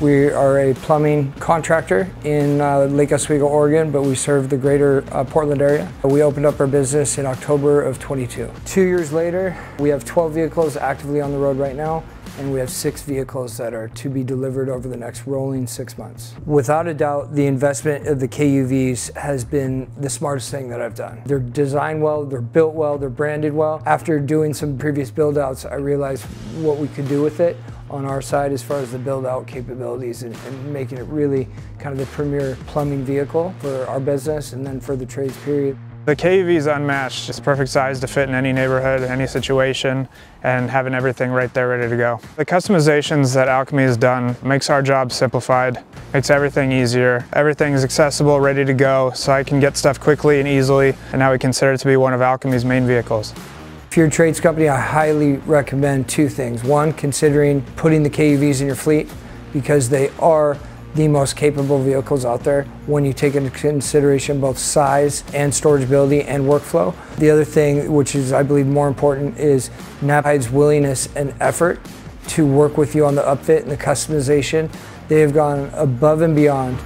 We are a plumbing contractor in uh, Lake Oswego, Oregon, but we serve the greater uh, Portland area. We opened up our business in October of 22. Two years later, we have 12 vehicles actively on the road right now, and we have six vehicles that are to be delivered over the next rolling six months. Without a doubt, the investment of the KUVs has been the smartest thing that I've done. They're designed well, they're built well, they're branded well. After doing some previous build outs, I realized what we could do with it on our side as far as the build out capabilities and, and, making it really kind of the premier plumbing vehicle for our business and then for the trades period. The KUV is unmatched. It's perfect size to fit in any neighborhood, any situation, and having everything right there ready to go. The customizations that Alchemy has done makes our job simplified, makes everything easier. Everything is accessible, ready to go, so I can get stuff quickly and easily, and now we consider it to be one of Alchemy's main vehicles. If you're a trades company, I highly recommend two things. One, considering putting the KUVs in your fleet because they are the most capable vehicles out there when you take into consideration both size and storage ability and workflow. The other thing, which is I believe more important, is Knapheide's willingness and effort to work with you on the upfit and the customization. They have gone above and beyond